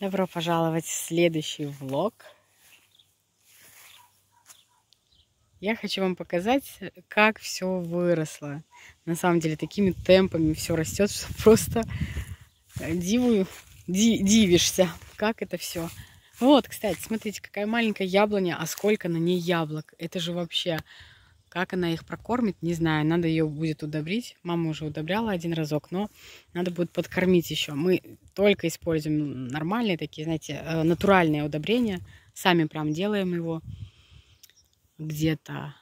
Добро пожаловать в следующий влог. Я хочу вам показать, как все выросло. На самом деле, такими темпами все растет, что просто диву, ди, дивишься, как это все. Вот, кстати, смотрите, какая маленькая яблоня, а сколько на ней яблок. Это же вообще как она их прокормит, не знаю. Надо ее будет удобрить. Мама уже удобряла один разок, но надо будет подкормить еще. Мы только используем нормальные такие, знаете, э, натуральные удобрения. Сами прям делаем его где-то.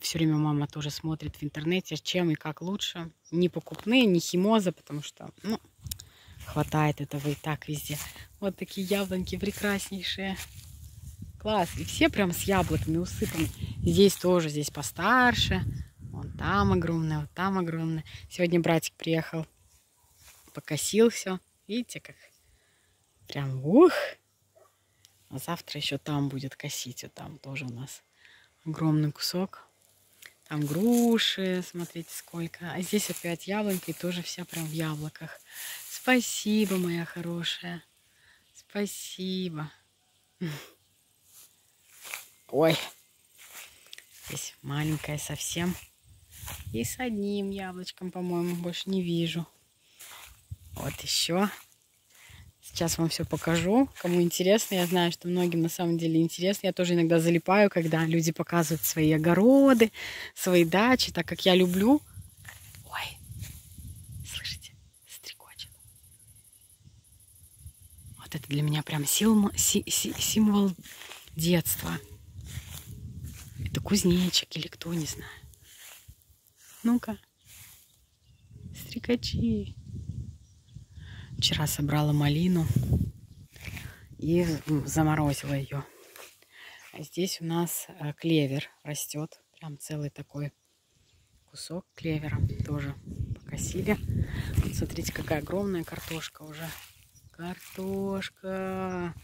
Все время мама тоже смотрит в интернете, чем и как лучше. Не покупные, не химоза, потому что, ну, хватает этого и так везде. Вот такие яблоньки прекраснейшие. Класс. И все прям с яблоками усыпаны. Здесь тоже, здесь постарше. Вон там огромное, вот там огромное. Сегодня братик приехал, покосил все. Видите, как прям ух. А завтра еще там будет косить. Вот там тоже у нас огромный кусок. Там груши, смотрите сколько. А здесь опять яблоньки, и тоже вся прям в яблоках. Спасибо, моя хорошая. Спасибо. Ой, здесь маленькая совсем. И с одним яблочком, по-моему, больше не вижу. Вот еще. Сейчас вам все покажу. Кому интересно, я знаю, что многим на самом деле интересно. Я тоже иногда залипаю, когда люди показывают свои огороды, свои дачи, так как я люблю. Ой, слышите, стрекочет. Вот это для меня прям символ, символ детства. Кузнечик или кто, не знаю. Ну-ка. Стрекачи. Вчера собрала малину и заморозила ее. А здесь у нас э, клевер растет. Прям целый такой кусок клевера тоже покосили. Вот смотрите, какая огромная картошка уже. Картошка.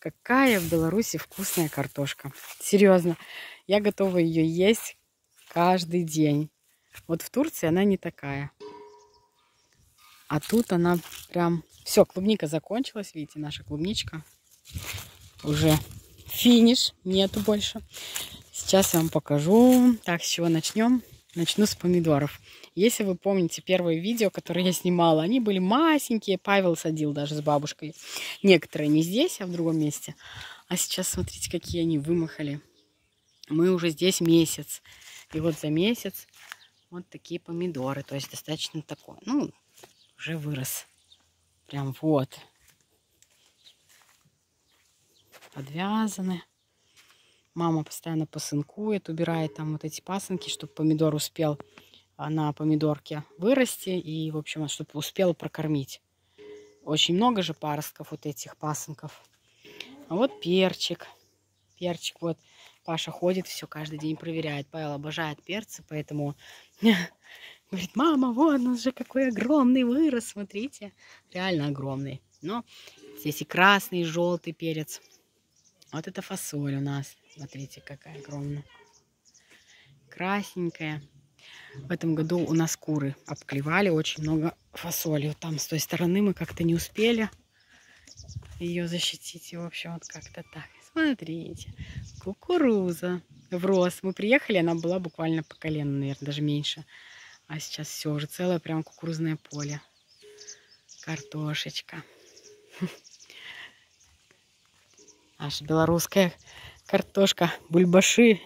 Какая в Беларуси вкусная картошка. Серьезно. Я готова ее есть каждый день. Вот в Турции она не такая. А тут она прям... Все, клубника закончилась. Видите, наша клубничка. Уже финиш. Нету больше. Сейчас я вам покажу. Так, с чего начнем? Начну с помидоров. Если вы помните первые видео, которые я снимала, они были масенькие. Павел садил даже с бабушкой. Некоторые не здесь, а в другом месте. А сейчас смотрите, какие они вымахали. Мы уже здесь месяц. И вот за месяц вот такие помидоры. То есть достаточно такой. Ну, уже вырос. Прям вот. Подвязаны. Мама постоянно посынкует, убирает там вот эти пасынки, чтобы помидор успел а, на помидорке вырасти. И, в общем, чтобы успел прокормить. Очень много же паростков вот этих пасынков. А вот перчик. Перчик вот Паша ходит, все каждый день проверяет. Павел обожает перцы, поэтому говорит, мама, вон он же какой огромный вырос, смотрите. Реально огромный. Но здесь и красный, и желтый перец. Вот это фасоль у нас. Смотрите, какая огромная. Красненькая. В этом году у нас куры обклевали очень много фасоли. Вот там с той стороны мы как-то не успели ее защитить. И, в общем, вот как-то так. Смотрите, кукуруза врос. Мы приехали, она была буквально по колено, наверное, даже меньше. А сейчас все, уже целое прям кукурузное поле. Картошечка. Наша белорусская картошка, бульбаши.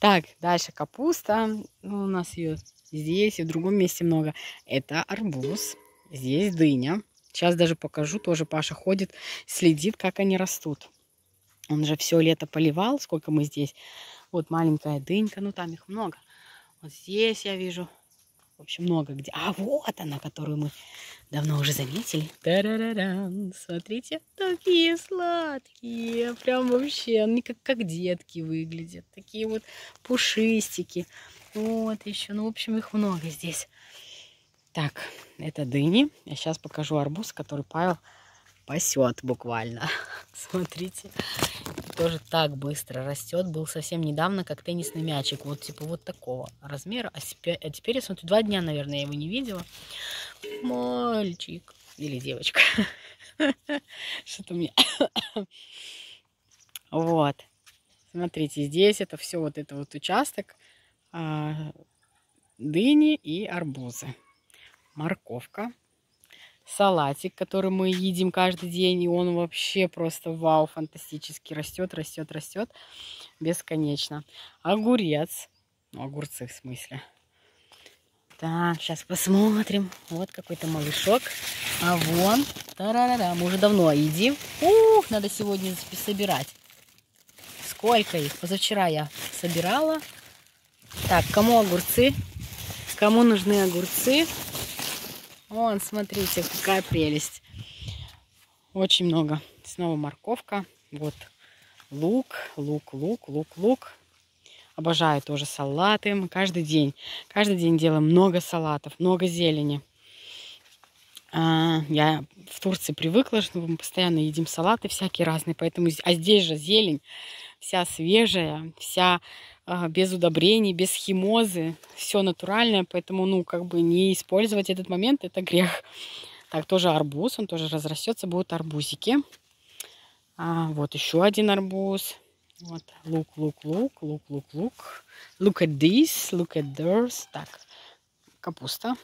Так, дальше капуста. Ну, у нас ее здесь и в другом месте много. Это арбуз. Здесь дыня. Сейчас даже покажу, тоже Паша ходит, следит, как они растут. Он же все лето поливал, сколько мы здесь. Вот маленькая дынька, ну там их много. Вот здесь я вижу, в общем, много где. А вот она, которую мы давно уже заметили. Смотрите, такие сладкие. Прям вообще, они как, как детки выглядят. Такие вот пушистики. Вот еще, ну, в общем, их много здесь. Так, это дыни. Я сейчас покажу арбуз, который Павел пасет буквально. Смотрите, тоже так быстро растет. Был совсем недавно, как теннисный мячик. Вот типа вот такого размера. А теперь, а теперь я смотрю, два дня, наверное, я его не видела. Мальчик. Или девочка. Что-то мне... Вот. Смотрите, здесь это все вот это вот участок а, дыни и арбузы. Морковка. Салатик, который мы едим каждый день, и он вообще просто вау, фантастически растет, растет, растет бесконечно. Огурец. Ну, огурцы в смысле. Так, сейчас посмотрим. Вот какой-то малышок. А вон. Та-ра-ра-ра. Мы уже давно едим. Ух, надо сегодня собирать. Сколько их? Позавчера я собирала. Так, кому огурцы? Кому нужны огурцы? Вон, смотрите, какая прелесть. Очень много. Снова морковка. Вот лук, лук, лук, лук, лук. Обожаю тоже салаты. Мы каждый день, каждый день делаем много салатов, много зелени. А, я в Турции привыкла, что мы постоянно едим салаты всякие разные, поэтому а здесь же зелень вся свежая, вся без удобрений, без химозы, все натуральное, поэтому ну как бы не использовать этот момент это грех. Так тоже арбуз, он тоже разрастется, будут арбузики. А, вот еще один арбуз. Вот, лук, лук, лук, лук, лук, лук. Look at this, look at those. Так, капуста.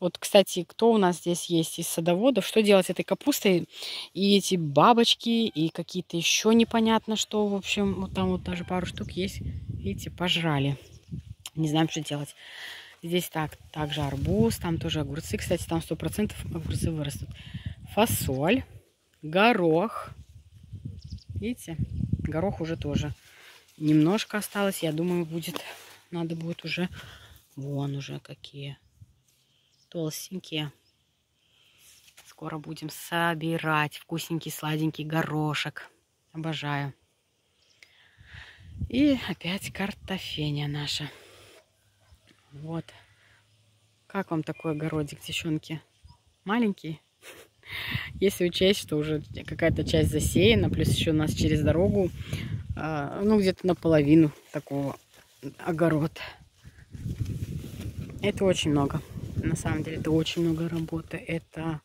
Вот, кстати, кто у нас здесь есть из садоводов, что делать с этой капустой? И эти бабочки, и какие-то еще непонятно что. В общем, вот там вот даже пару штук есть. Видите, пожрали. Не знаем, что делать. Здесь так, также арбуз, там тоже огурцы. Кстати, там 100% огурцы вырастут. Фасоль, горох, Видите, горох уже тоже немножко осталось. Я думаю, будет, надо будет уже, вон уже какие толстенькие. Скоро будем собирать вкусненький сладенький горошек. Обожаю. И опять картофеня наша. Вот. Как вам такой огородик, девчонки? Маленький? Если учесть, что уже какая-то часть засеяна, плюс еще у нас через дорогу, а, ну, где-то наполовину такого огород. Это очень много. На самом деле, это очень много работы. Это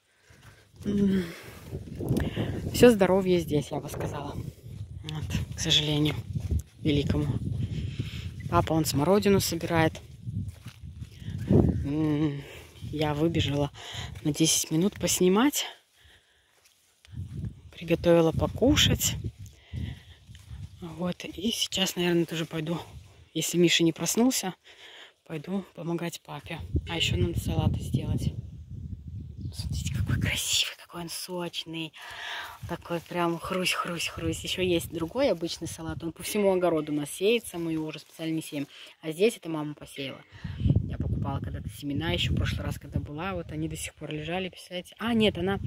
все здоровье здесь, я бы сказала. Вот, к сожалению, великому. Папа, он смородину собирает. Я выбежала на 10 минут поснимать. Приготовила покушать. Вот. И сейчас, наверное, тоже пойду, если Миша не проснулся, пойду помогать папе. А еще надо салаты сделать. Смотрите, какой красивый, какой он сочный. Такой прям хрусь-хрусь-хрусь. Еще есть другой обычный салат. Он по всему огороду у нас сеется. Мы его уже специально не сеем. А здесь это мама посеяла покупала когда-то семена еще в прошлый раз, когда была. Вот они до сих пор лежали, представляете. А, нет, она...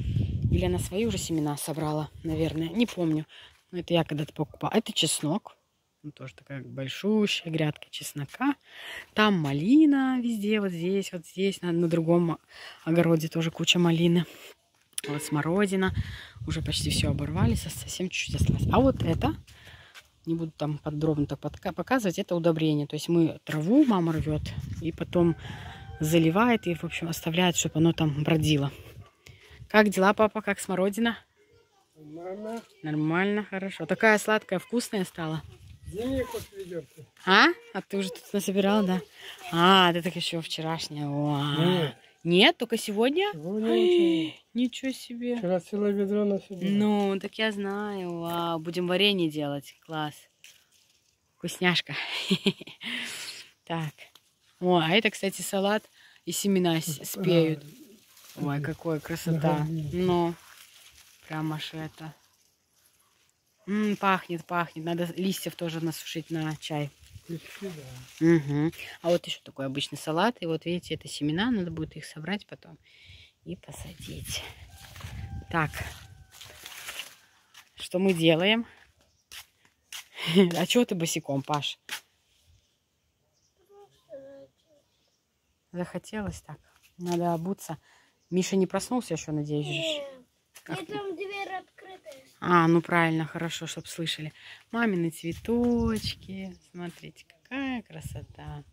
Или она свои уже семена собрала, наверное. Не помню. Но это я когда-то покупала. Это чеснок. Ну, тоже такая большущая грядка чеснока. Там малина везде, вот здесь, вот здесь. На, на другом огороде тоже куча малины. Вот смородина. Уже почти все оборвали, совсем чуть-чуть осталось. А вот это не буду там подробно так показывать, это удобрение. То есть мы траву мама рвет и потом заливает и, в общем, оставляет, чтобы оно там бродило. Как дела, папа? Как смородина? Нормально. Нормально, хорошо. Такая сладкая, вкусная стала. А? А ты уже тут насобирала, да? А, ты так еще вчерашняя. Нет. Нет, только сегодня? Сегодня Ой, Ничего себе. Вчера целое ведро насобирал. Ну, так я знаю. Вау, будем варенье делать. Класс. Вкусняшка. Так. О, а это, кстати, салат и семена спеют. Ой, какая красота. Ну, прям аж это. М -м, пахнет, пахнет. Надо листьев тоже насушить на чай. Угу. А вот еще такой обычный салат. И вот видите, это семена. Надо будет их собрать потом и посадить. Так. Что мы делаем? А чего ты босиком, Паш? Захотелось так. Надо обуться. Миша не проснулся еще, надеюсь? Как? там дверь открытая. А, ну правильно, хорошо, чтобы слышали. Мамины цветочки. Смотрите, какая красота.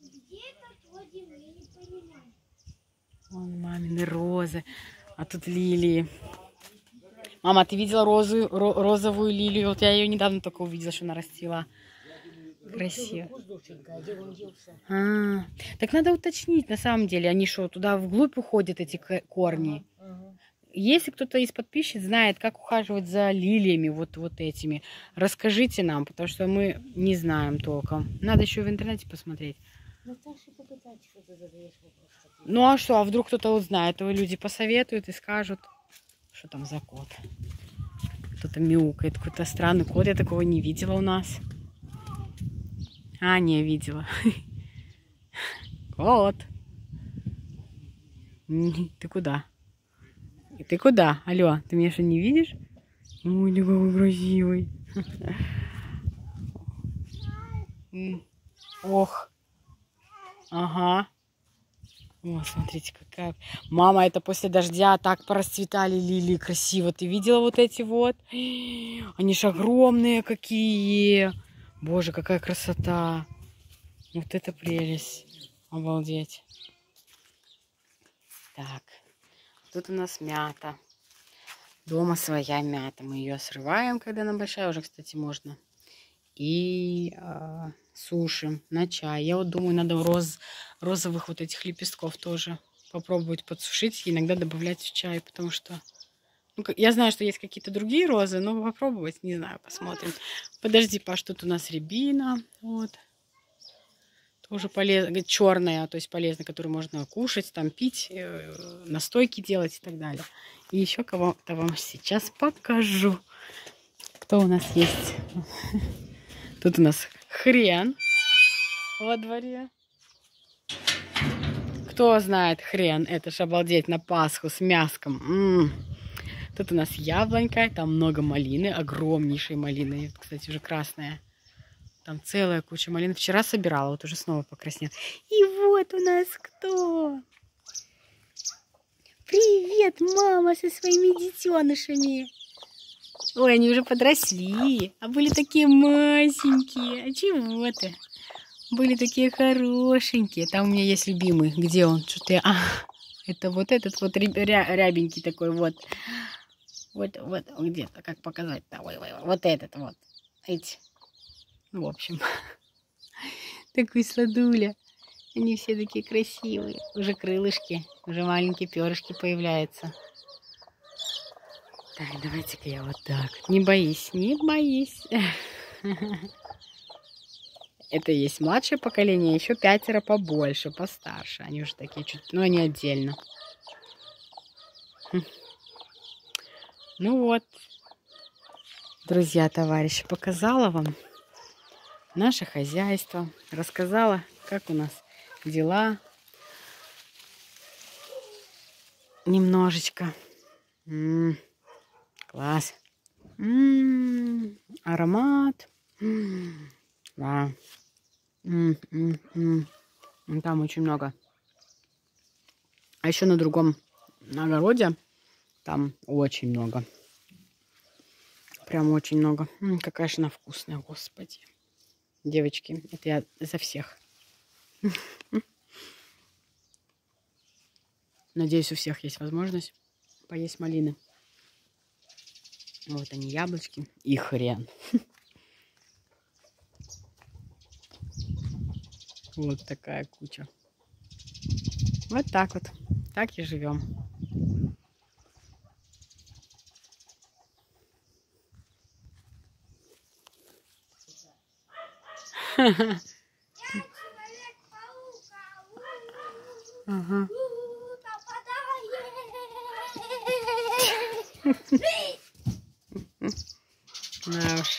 Где этот Владимир? Я не понимаю. Вон мамины розы. А тут лилии. Мама, ты видела розу, ро- розовую лилию? Вот я ее недавно только увидела, что она растила. Красиво. А так надо уточнить, на самом деле, они что, туда вглубь уходят эти корни? Ага. Если кто-то из подписчиц знает, как ухаживать за лилиями, вот, вот этими, расскажите нам, потому что мы не знаем толком. Надо еще в интернете посмотреть. Наташа, попытайся, что ты задаешь вопрос. такой. Ну а что, а вдруг кто-то узнает, то люди посоветуют и скажут, что там за кот. Кто-то мяукает, какой-то странный кот, я такого не видела у нас. А, не видела. Кот. Ты куда? И Ты куда? Алло, ты меня что, не видишь? Ой, ты какой красивый. Ох. Ага. О, смотрите, какая. Мама, это после дождя так порасцветали лилии красиво. Ты видела вот эти вот? Они ж огромные какие. Боже, какая красота. Вот это прелесть. Обалдеть. Так. Тут у нас мята. Дома своя мята. Мы ее срываем, когда она большая. Уже, кстати, можно. И а, сушим на чай. Я вот думаю, надо роз, розовых вот этих лепестков тоже попробовать подсушить иногда добавлять в чай, потому что... Ну, я знаю, что есть какие-то другие розы, но попробовать, не знаю, посмотрим. Подожди, Паш, тут у нас рябина, вот. Тоже полезно, черная, то есть полезно, которую можно кушать, там пить, э, настойки делать и так далее. И еще кого-то вам сейчас покажу. Кто у нас есть? Тут у нас хрен во дворе. Кто знает хрен? Это ж обалдеть на Пасху с мяском. М. Тут у нас яблонька, там много малины, огромнейшей малины. Кстати, уже красная. Там целая куча малин. Вчера собирала, вот уже снова покраснел. И вот у нас кто? Привет, мама со своими детенышами. Ой, они уже подросли, а были такие масенькие. А чего ты? Были такие хорошенькие. Там у меня есть любимый. Где он? Что-то я... А, это вот этот вот ря- ря- рябенький такой вот. Вот, вот, где-то, как показать-то? Ой, ой, ой, вот этот вот. Эти. Ну, в общем. Такой сладуля. Они все такие красивые. Уже крылышки, уже маленькие перышки появляются. Так, давайте-ка я вот так. Не боись, не боись. Это есть младшее поколение, еще пятеро побольше, постарше. Они уже такие чуть, ну они отдельно. Хм. Ну вот, друзья, товарищи, показала вам наше хозяйство, рассказала, как у нас дела. Немножечко. М, Класс. М, Аромат. М, Да. М, м, м. Ну, Там очень много. А еще на другом огороде там очень много. Прям очень много. М, Какая же она вкусная, господи. Девочки, это я за всех. Надеюсь, у всех есть возможность поесть малины. Вот они, яблочки и хрен. Вот такая куча. Вот так вот. Так и живем. Ага. Да уж.